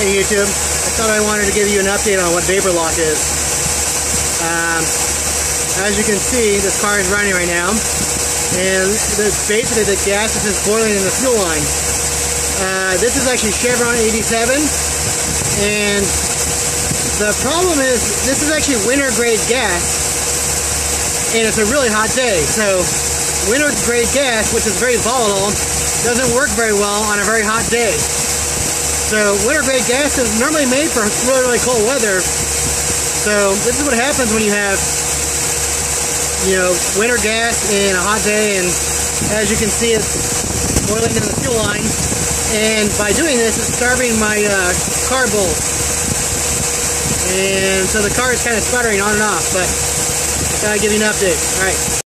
Hey YouTube, I thought I wanted to give you an update on what vapor lock is. Um, as you can see, this car is running right now, and this, basically the gas is just boiling in the fuel line. Uh, this is actually Chevron 87, and the problem is this is actually winter grade gas, and it's a really hot day. So winter grade gas, which is very volatile, doesn't work very well on a very hot day. So winter grade gas is normally made for really, really cold weather. So this is what happens when you have, you know, winter gas in a hot day, and as you can see, it's boiling in the fuel line. And by doing this, it's starving my uh, carb bowl. And so the car is kind of sputtering on and off, but I gotta give you an update. All right.